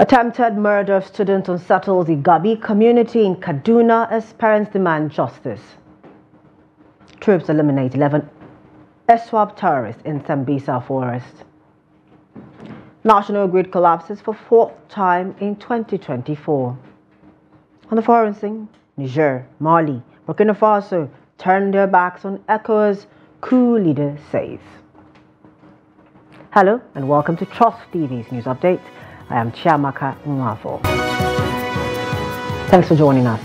Attempted murder of student unsettles the Gabi community in Kaduna as parents demand justice. Troops eliminate 11 ISWAP terrorists in Sambisa forest. National grid collapses for fourth time in 2024. On the foreign scene, Niger, Mali, Burkina Faso turn their backs on ECOWAS coup leader says. Hello and welcome to Trust TV's news update. I am Chiamaka Nwafo. Thanks for joining us.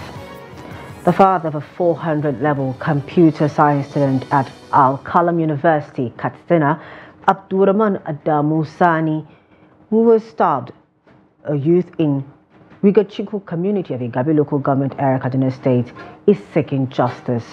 The father of a 400 level computer science student at Al-Qalam University, Katsina, Abdurrahman Adamu Sani, who was stabbed, a youth in Rigachikun community of the Igabi local government area, Kaduna State, is seeking justice.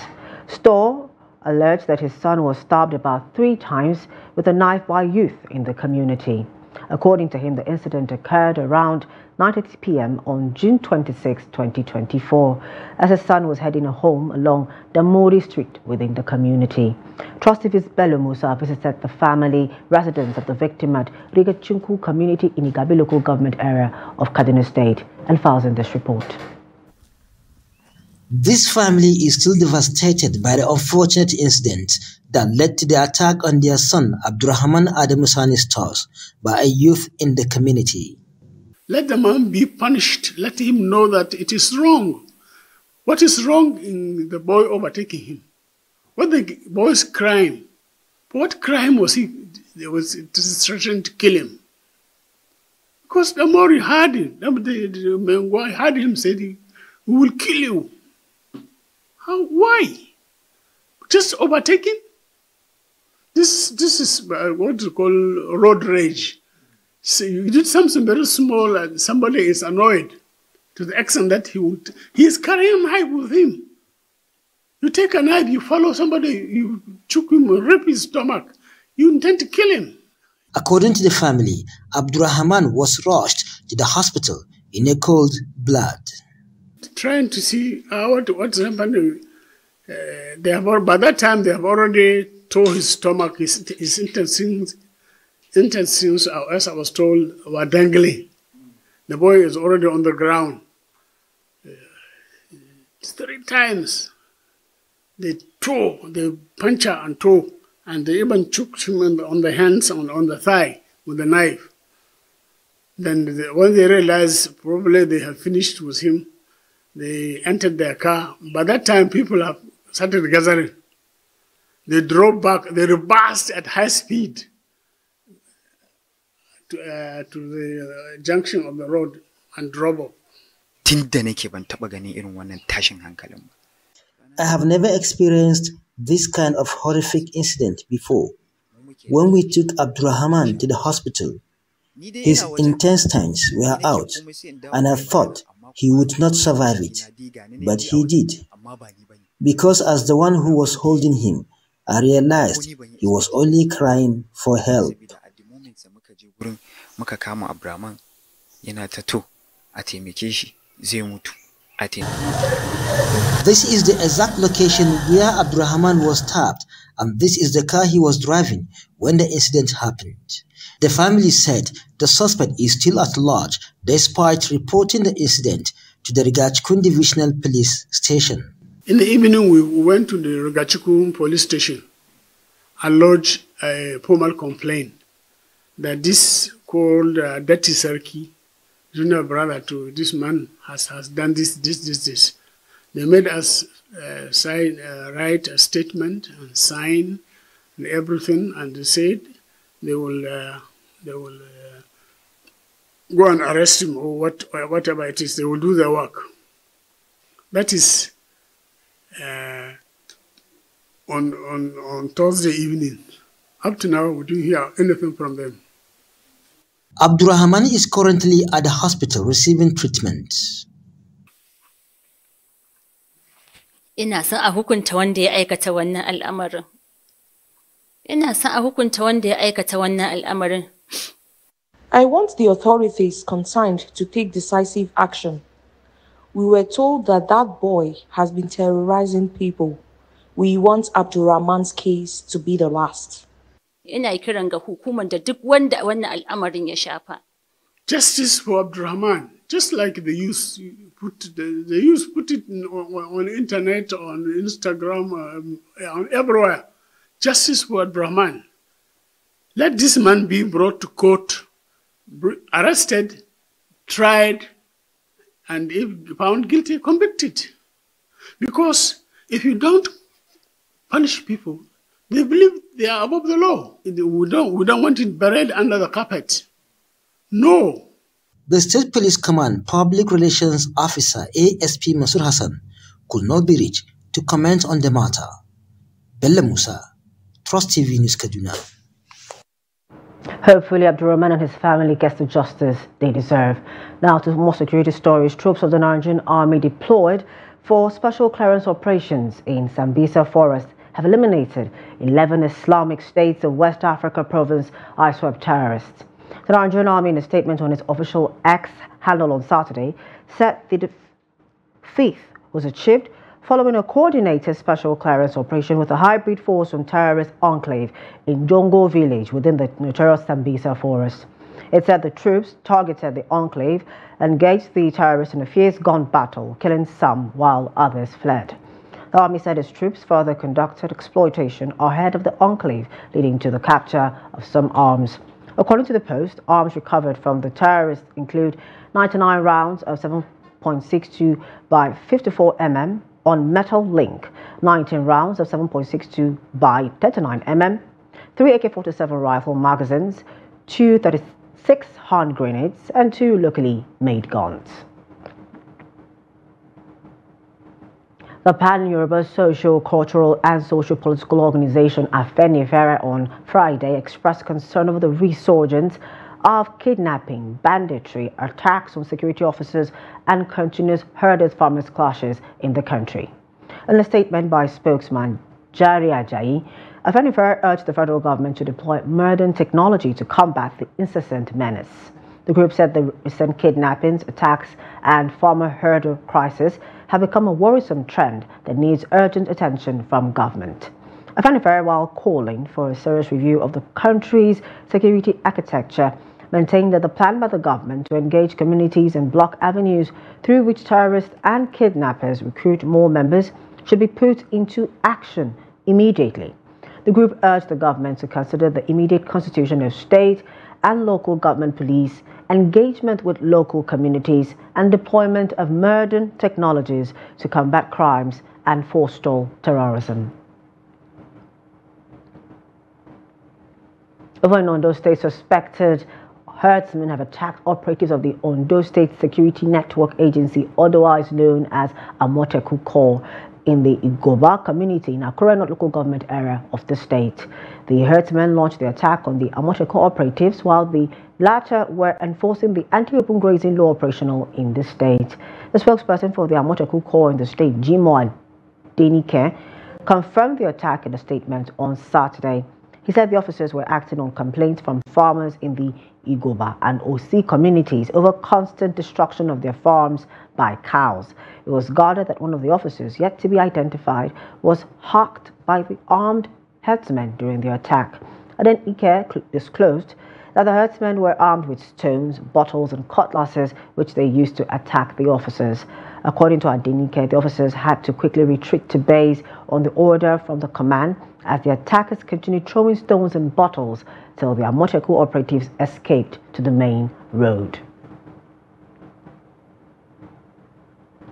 Store alleged that his son was stabbed about three times with a knife by youth in the community. According to him, the incident occurred around 9.30 p.m. on June 26, 2024, as his son was heading home along Damori Street within the community. Trust TV's Bello Musa visited the family residence of the victim at Rigachikun community in Igabi local government area of Kaduna State and files in this report. This family is still devastated by the unfortunate incident that led to the attack on their son Abdurrahman Adamu Sani's stores by a youth in the community. Let the man be punished. Let him know that it is wrong. What is wrong in the boy overtaking him? What the boy's crime? What crime was he? There was threatening to kill him. Because the more he had him, the, the, the had him said, "We will kill you." How? Why? Just overtaking? This this is uh, what you call road rage. So you did something very small and somebody is annoyed to the extent that he would he is carrying a knife with him. You take a knife, you follow somebody, you choke him, rip his stomach. You intend to kill him. According to the family, Abdurrahman was rushed to the hospital in a cold blood trying to see uh, what, what's happening. Uh, they have by that time they have already tore his stomach. His, his intestines, intestines, as I was told, were dangling. The boy is already on the ground. Uh, three times they tore, they puncture and tore, and they even choked him on the, on the hands, on, on the thigh with a knife. Then the, when they realized probably they have finished with him, they entered their car. By that time, people have started gathering. They drove back, they reversed at high speed to, uh, to the uh, junction of the road and drove off. I have never experienced this kind of horrific incident before. When we took Abdurrahman to the hospital, his intestines were out, and I thought he would not survive it, but he did. Because as the one who was holding him, I realized he was only crying for help. This is the exact location where Abdurrahman was stabbed and this is the car he was driving when the incident happened. The family said the suspect is still at large despite reporting the incident to the Rigachikun Divisional Police Station. In the evening, we went to the Rigachikun Police Station and lodged a formal complaint that this called uh, Dati Sarki, junior brother to this man, has, has done this, this, this, this. They made us uh, sign, uh, write a statement and sign and everything, and they said they will uh, they will uh, go and arrest him or what, or whatever it is. They will do their work. That is uh, on, on, on Thursday evening. Up to now, we didn't hear anything from them. Abdurrahman is currently at the hospital receiving treatment. Ina son a hukunta wanda ya aikata wannan al'amarin. Ina son a hukunta wanda ya aikata wannan al'amarin. I want the authorities concerned to take decisive action. We were told that that boy has been terrorizing people. We want Abdurrahman's case to be the last. Ina kiran ga hukumar da duk wanda wannan al'amarin ya shafa. justice for Abdurrahman, just like the youth put the, the youth put it on, on internet, on Instagram, um, on everywhere. Justice for Abdurrahman. Let this man be brought to court, arrested, tried, and if found guilty, convicted. Because if you don't punish people, they believe they are above the law. We don't, we don't want it buried under the carpet. No. The State Police Command Public Relations Officer ASP Mansir Hassan could not be reached to comment on the matter. Bello Musa, Trust TV News Kaduna. Hopefully, Abdurrahman and his family gets the justice they deserve. Now to more security stories. Troops of the Nigerian Army deployed for special clearance operations in Sambisa Forest have eliminated 11 Islamic states of West Africa province ISWAP terrorists. The Nigerian Army, in a statement on its official X handle on Saturday, said the defeat was achieved following a coordinated special clearance operation with a hybrid force from terrorist enclave in Jongo village within the notorious Sambisa forest. It said the troops targeted the enclave and engaged the terrorists in a fierce gun battle, killing some while others fled. The army said its troops further conducted exploitation ahead of the enclave, leading to the capture of some arms. According to the Post, arms recovered from the terrorists include 99 rounds of 7.62 by 54 mm on metal link, 19 rounds of 7.62 by 39 mm, three AK-47 rifle magazines, two 36 hand grenades, and two locally made guns. The Pan-Yoruba Social, Cultural and Social Political Organization Afenifere on Friday expressed concern over the resurgence of kidnapping, banditry, attacks on security officers and continuous herders farmers clashes in the country. In a statement by spokesman Jare Ajayi, Afenifere urged the federal government to deploy modern technology to combat the incessant menace. The group said the recent kidnappings, attacks, and farmer herder crisis have become a worrisome trend that needs urgent attention from government. Afenifere, while calling for a serious review of the country's security architecture, maintained that the plan by the government to engage communities and block avenues through which terrorists and kidnappers recruit more members should be put into action immediately. The group urged the government to consider the immediate constitution of state and local government police engagement with local communities, and deployment of modern technologies to combat crimes and forestall terrorism. Over in Ondo State, suspected herdsmen have attacked operatives of the Ondo State Security Network Agency, otherwise known as Amotekun Corps, in the Igoba community in Akure local government area of the state. The herdsmen launched the attack on the Amotekun operatives while the latter were enforcing the anti-open grazing law operational in the state. The spokesperson for the Amotekun Corps in the state, Jimo Adenike, confirmed the attack in a statement on Saturday. He said the officers were acting on complaints from farmers in the Igoba and OC communities over constant destruction of their farms by cows. It was guarded that one of the officers, yet to be identified, was hacked by the armed herdsmen during the attack. Adenike disclosed that the herdsmen were armed with stones, bottles, and cutlasses, which they used to attack the officers. According to Adenike, the officers had to quickly retreat to base on the order from the command as the attackers continued throwing stones and bottles till the Amotekun operatives escaped to the main road.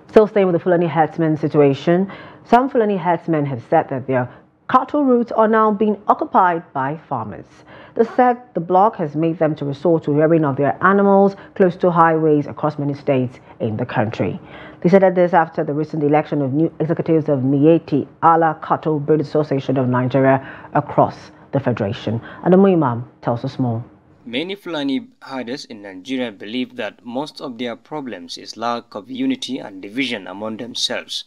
Still staying with the Fulani herdsmen situation, some Fulani herdsmen have said that their cattle routes are now being occupied by farmers. They said the block has made them to resort to rearing of their animals close to highways across many states in the country. They said that this after the recent election of new executives of Miyetti Allah Cattle Breed Association of Nigeria across the federation. Adam Imam tells us more. Many Fulani herders in Nigeria believe that most of their problems is lack of unity and division among themselves.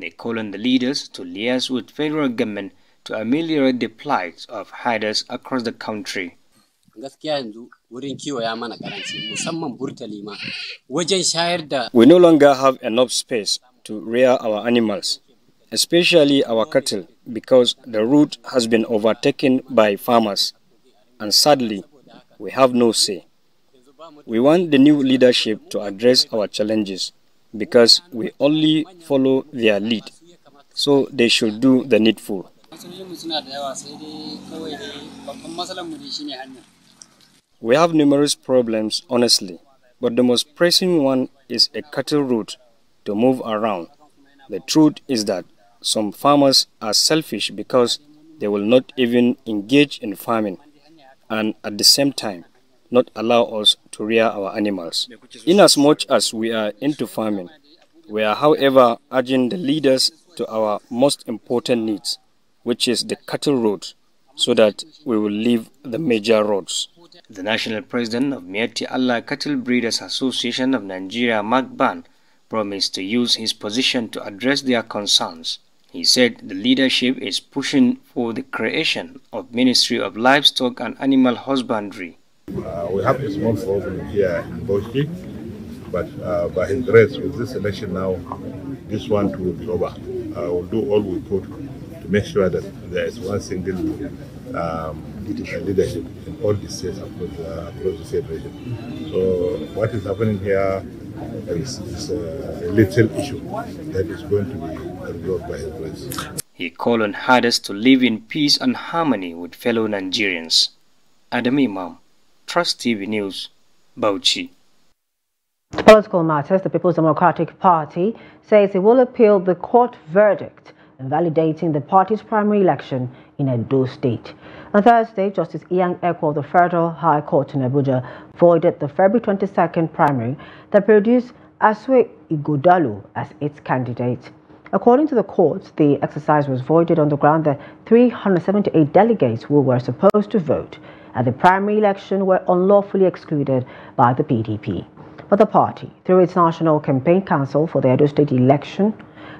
They call on the leaders to liaise with federal government to ameliorate the plight of herders across the country. We no longer have enough space to rear our animals, especially our cattle, because the route has been overtaken by farmers, and sadly, we have no say. We want the new leadership to address our challenges because we only follow their lead. So they should do the needful. We have numerous problems, honestly, but the most pressing one is a cattle route to move around. The truth is that some farmers are selfish because they will not even engage in farming and at the same time not allow us to rear our animals. Inasmuch as we are into farming, we are however urging the leaders to our most important needs, which is the cattle road, so that we will leave the major roads. The national president of Miyetti Allah Cattle Breeders Association of Nigeria, MACBAN, promised to use his position to address their concerns. He said the leadership is pushing for the creation of Ministry of Livestock and Animal Husbandry. Uh, we have a small problem here in Bauchi, but uh, by his grace, with this election now, this one will be over. Uh, we'll do all we could to make sure that there is one single um, leadership in all the states across, uh, across the state region. So what is happening here is, is a little issue that is going to be resolved by his grace. He called on herders to live in peace and harmony with fellow Nigerians. Adam Imam, Trust TV News, Bauchi. Political matters, the People's Democratic Party says it will appeal the court verdict invalidating the party's primary election in Edo State. On Thursday, Justice Inyang Ekwo of the Federal High Court in Abuja voided the February 22nd primary that produced Asue Ighodalo as its candidate. According to the court, the exercise was voided on the ground that 378 delegates who were supposed to vote at the primary election were unlawfully excluded by the PDP. But the party, through its National Campaign Council for the Edo State election,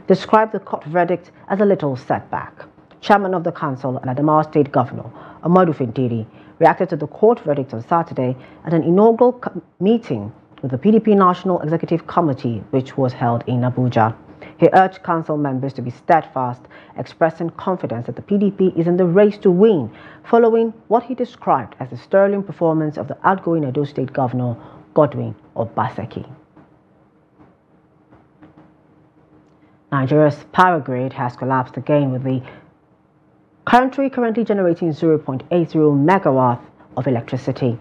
described the court verdict as a little setback chairman of the council and Adamawa State Governor, Ahmadu Fintiri, reacted to the court verdict on Saturday at an inaugural meeting with the PDP National Executive Committee, which was held in Abuja. He urged council members to be steadfast, expressing confidence that the PDP is in the race to win, following what he described as the sterling performance of the outgoing Edo State Governor, Godwin Obaseki. Nigeria's power grid has collapsed again with the country currently generating 0.80 megawatt of electricity.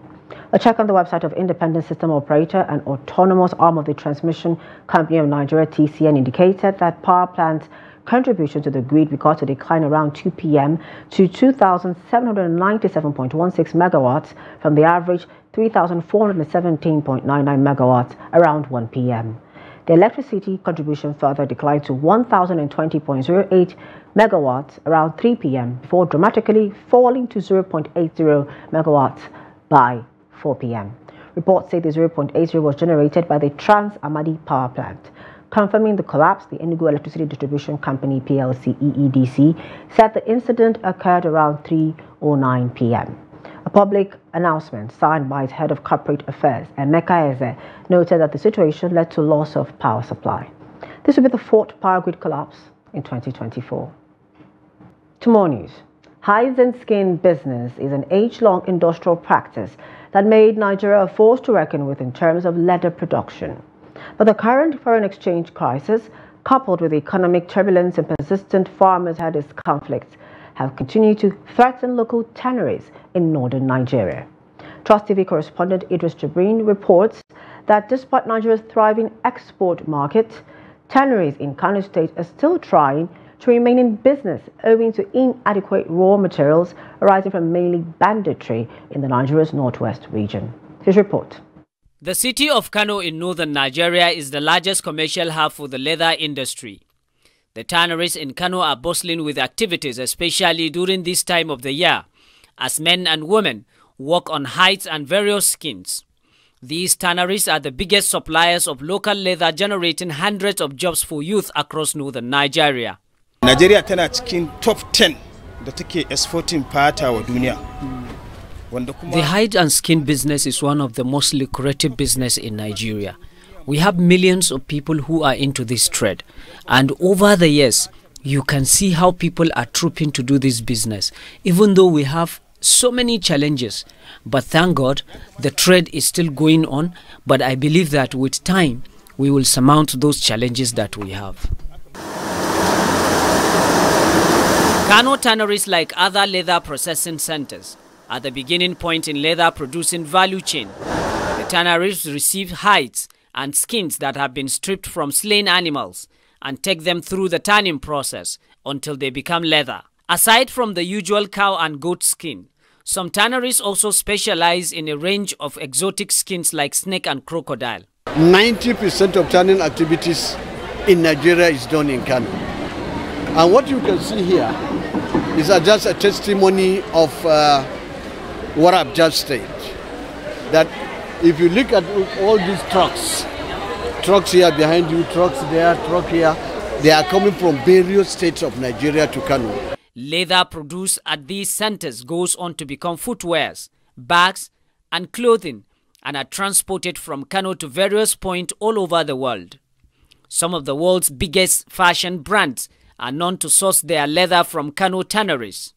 A check on the website of Independent System Operator and autonomous arm of the Transmission Company of Nigeria TCN indicated that power plants contribution to the grid began to decline around 2 p.m. to 2,797.16 megawatts from the average 3,417.99 megawatts around 1 p.m. The electricity contribution further declined to 1,020.08 megawatts around 3 p.m. before dramatically falling to 0.80 megawatts by 4 p.m. Reports say the 0.80 was generated by the Trans Amadi power plant. Confirming the collapse, the Enugu Electricity Distribution Company PLC EEDC said the incident occurred around 3.09 p.m. A public announcement signed by its head of corporate affairs, Emeka Eze, noted that the situation led to loss of power supply. This will be the fourth power grid collapse in 2024. To more news. Hides and skin business is an age-long industrial practice that made Nigeria a force to reckon with in terms of leather production. But the current foreign exchange crisis, coupled with economic turbulence and persistent farmers-headed conflicts, have continued to threaten local tanneries in northern Nigeria. Trust TV correspondent Idris Jabrin reports that despite Nigeria's thriving export market, tanneries in Kano State are still trying to remain in business owing to inadequate raw materials arising from mainly banditry in the Nigeria's northwest region. His report. The city of Kano in northern Nigeria is the largest commercial hub for the leather industry. The tanneries in Kano are bustling with activities, especially during this time of the year, as men and women work on hides and various skins. These tanneries are the biggest suppliers of local leather, generating hundreds of jobs for youth across northern Nigeria. Nigeria tana cikin top 10 da take exporting fata wa duniya. The hide and skin business is one of the most lucrative business in Nigeria. We have millions of people who are into this trade. And over the years, you can see how people are trooping to do this business. Even though we have so many challenges. But thank God, the trade is still going on. But I believe that with time, we will surmount those challenges that we have. Kano tanneries, like other leather processing centers, are the beginning point in leather producing value chain. The tanneries receive hides and skins that have been stripped from slain animals and take them through the tanning process until they become leather. Aside from the usual cow and goat skin, some tanneries also specialize in a range of exotic skins like snake and crocodile. 90% of tanning activities in Nigeria is done in Kano. And what you can see here is just a testimony of uh, what I've just said. That if you look at all these trucks, trucks here behind you, trucks there, truck here, they are coming from various states of Nigeria to Kano. Leather produced at these centers goes on to become footwears, bags, and clothing and are transported from Kano to various points all over the world. Some of the world's biggest fashion brands are known to source their leather from Kano tanneries.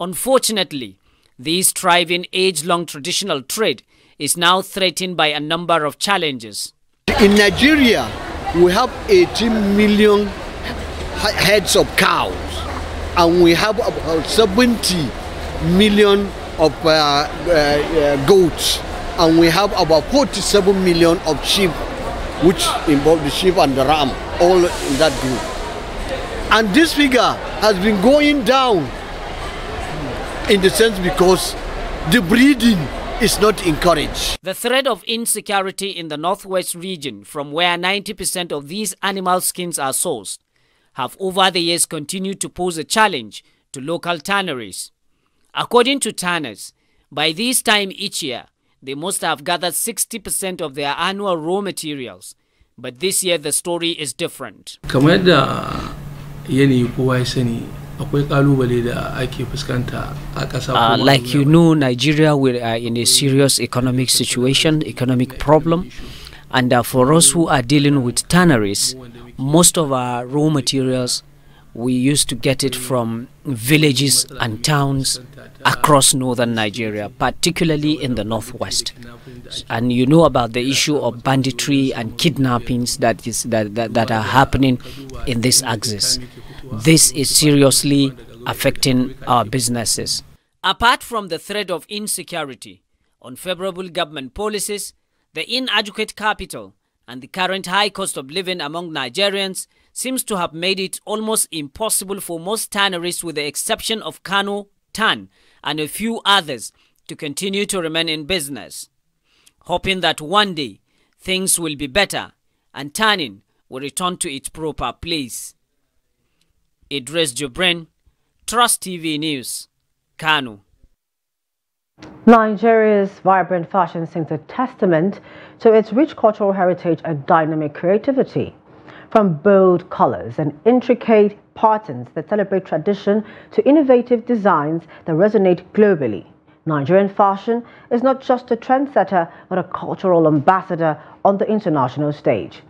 Unfortunately, this thriving age-long traditional trade is now threatened by a number of challenges. In Nigeria, we have 18 million heads of cows and we have about 70 million of uh, uh, uh, goats and we have about 47 million of sheep which involve the sheep and the ram all in that group and this figure has been going down in the sense because the breeding is not encouraged. The threat of insecurity in the northwest region, from where 90% of these animal skins are sourced, have over the years continued to pose a challenge to local tanneries. According to tanners, by this time each year, they must have gathered 60% of their annual raw materials. But this year the story is different. Yanayi kowa ya sani akwai kalubale da ake fuskanta a ƙasa uh, like you know nigeria we are in a serious economic situation economic problem. And uh, for us who are dealing with tanneries most of our raw materials we used to get it from villages and towns across northern Nigeria, particularly in the northwest. And you know about the issue of banditry and kidnappings that is that, that, that are happening in this axis. This is seriously affecting our businesses. Apart from the threat of insecurity, unfavorable government policies, the inadequate capital, and the current high cost of living among Nigerians seems to have made it almost impossible for most tanneries, with the exception of Kano, Tan, and a few others, to continue to remain in business. Hoping that one day things will be better and tanning will return to its proper place. Idris Jubrin, Trust TV News, Kano. Nigeria's vibrant fashion seems a testament to its rich cultural heritage and dynamic creativity. From bold colors and intricate patterns that celebrate tradition to innovative designs that resonate globally, Nigerian fashion is not just a trendsetter but a cultural ambassador on the international stage.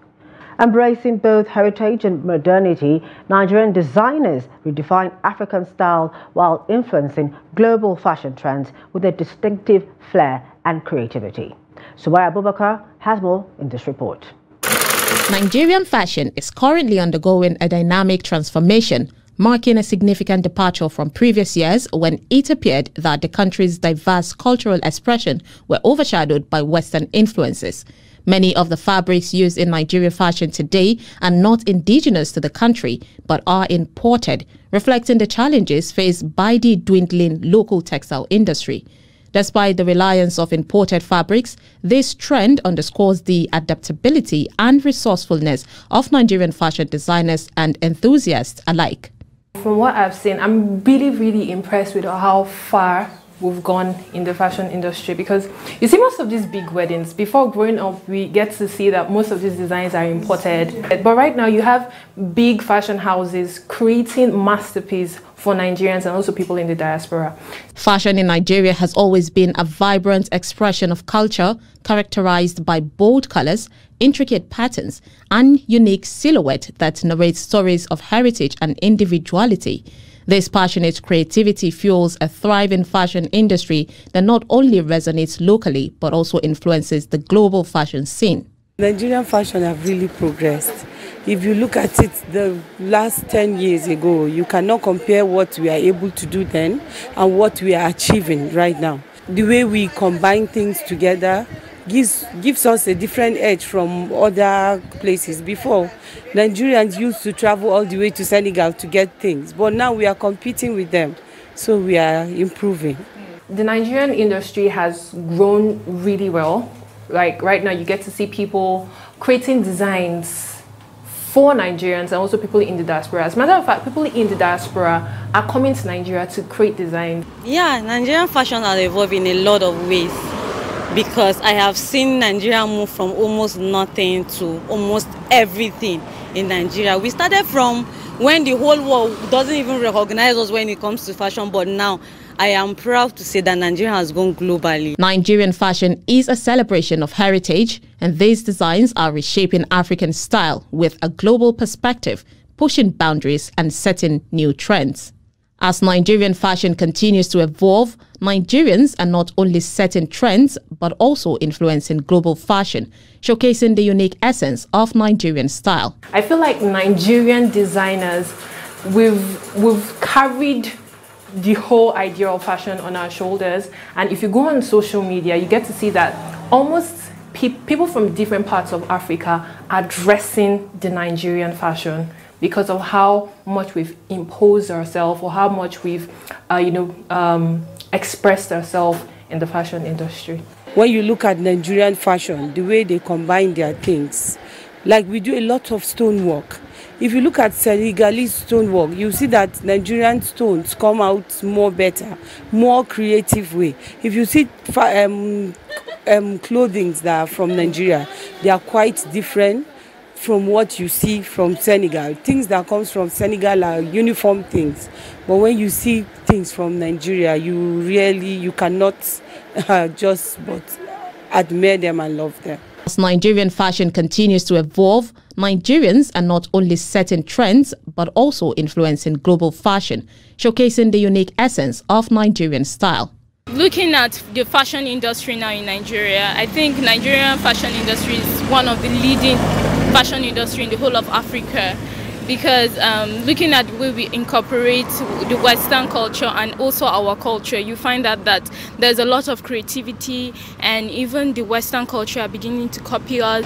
Embracing both heritage and modernity, Nigerian designers redefine African style while influencing global fashion trends with their distinctive flair and creativity. Sumaya Abubakar has more in this report. Nigerian fashion is currently undergoing a dynamic transformation, marking a significant departure from previous years when it appeared that the country's diverse cultural expression were overshadowed by Western influences. Many of the fabrics used in Nigerian fashion today are not indigenous to the country but are imported, reflecting the challenges faced by the dwindling local textile industry. Despite the reliance of imported fabrics, this trend underscores the adaptability and resourcefulness of Nigerian fashion designers and enthusiasts alike. From what I've seen, I'm really, really impressed with how far we've gone in the fashion industry because you see most of these big weddings before growing up we get to see that most of these designs are imported but right now you have big fashion houses creating masterpieces for Nigerians and also people in the diaspora. Fashion in Nigeria has always been a vibrant expression of culture characterized by bold colors, intricate patterns, and unique silhouette that narrates stories of heritage and individuality. This passionate creativity fuels a thriving fashion industry that not only resonates locally but also influences the global fashion scene. Nigerian fashion have really progressed. If you look at it the last 10 years ago, you cannot compare what we are able to do then and what we are achieving right now. The way we combine things together gives, gives us a different edge from other places. Before, Nigerians used to travel all the way to Senegal to get things, but now we are competing with them, so we are improving. The Nigerian industry has grown really well like right now you get to see people creating designs for Nigerians and also people in the diaspora. As a matter of fact, people in the diaspora are coming to Nigeria to create designs. Yeah, Nigerian fashion has evolved in a lot of ways because I have seen Nigeria move from almost nothing to almost everything in Nigeria. We started from when the whole world doesn't even recognize us when it comes to fashion, but now I am proud to say that Nigeria has gone globally. Nigerian fashion is a celebration of heritage, and these designs are reshaping African style with a global perspective, pushing boundaries and setting new trends. As Nigerian fashion continues to evolve, Nigerians are not only setting trends but also influencing global fashion, showcasing the unique essence of Nigerian style. I feel like Nigerian designers, we've, we've carried the whole idea of fashion on our shoulders. And if you go on social media, you get to see that almost pe people from different parts of Africa are dressing the Nigerian fashion because of how much we've imposed ourselves or how much we've, uh, you know, um, expressed ourselves in the fashion industry. When you look at Nigerian fashion, the way they combine their things, like we do a lot of stonework if you look at Senegalese stonework, you see that Nigerian stones come out more better, more creative way. If you see um, um, clothing that are from Nigeria, they are quite different from what you see from Senegal. Things that comes from Senegal are uniform things, but when you see things from Nigeria, you really you cannot uh, just but admire them and love them. As Nigerian fashion continues to evolve, Nigerians are not only setting trends but also influencing global fashion, showcasing the unique essence of Nigerian style. Looking at the fashion industry now in Nigeria, I think Nigerian fashion industry is one of the leading fashion industry in the whole of Africa because um, looking at the way we incorporate the Western culture and also our culture, you find that, that there's a lot of creativity and even the Western culture are beginning to copy us.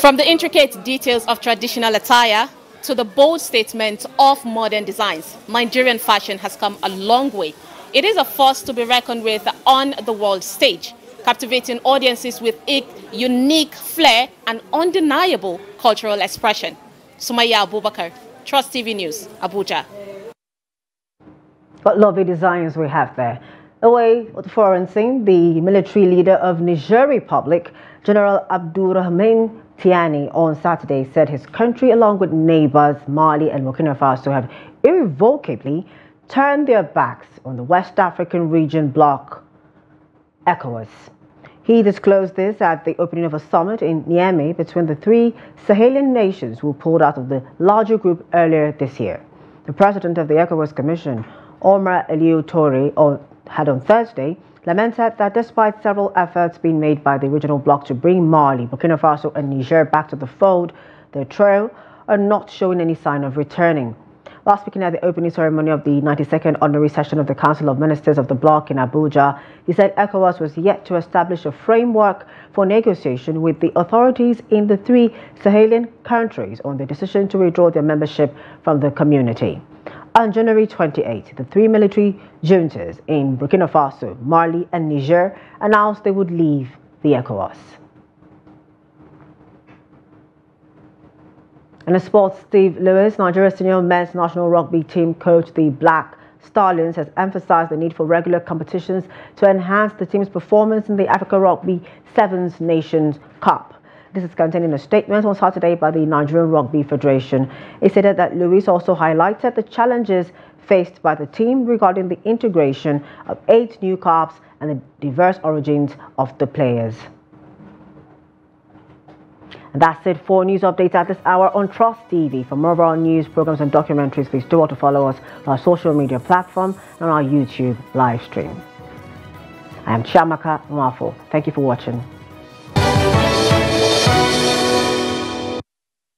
From the intricate details of traditional attire to the bold statements of modern designs, Nigerian fashion has come a long way. It is a force to be reckoned with on the world stage captivating audiences with its unique flair and undeniable cultural expression. Sumaya Abubakar, Trust TV News, Abuja. What lovely designs we have there. Away with foreign scene, the military leader of Niger Republic, General Abdourahamane Tiani, on Saturday said his country, along with neighbors Mali and Burkina Faso, have irrevocably turned their backs on the West African region bloc, ECOWAS. He disclosed this at the opening of a summit in Niamey between the three Sahelian nations who pulled out of the larger group earlier this year. The president of the ECOWAS Commission, Omar Alieu Touray, had on Thursday lamented that despite several efforts being made by the regional bloc to bring Mali, Burkina Faso and Niger back to the fold, their trail are not showing any sign of returning. While speaking at the opening ceremony of the 92nd Ordinary Session of the Council of Ministers of the Bloc in Abuja, he said ECOWAS was yet to establish a framework for negotiation with the authorities in the three Sahelian countries on the decision to withdraw their membership from the community. On January 28, the three military juntas in Burkina Faso, Mali, and Niger announced they would leave the ECOWAS. In a sports, Steve Lewis, Nigeria's senior men's national rugby team coach, the Black Stallions, has emphasized the need for regular competitions to enhance the team's performance in the Africa Rugby Sevens Nations Cup. This is contained in a statement on Saturday by the Nigerian Rugby Federation. It stated that Lewis also highlighted the challenges faced by the team regarding the integration of eight new cups and the diverse origins of the players. That's it for news updates at this hour on Trust TV. For more of our news, programs, and documentaries, please do want to follow us on our social media platform and on our YouTube live stream. I am Chiamaka Nwafo. Thank you for watching.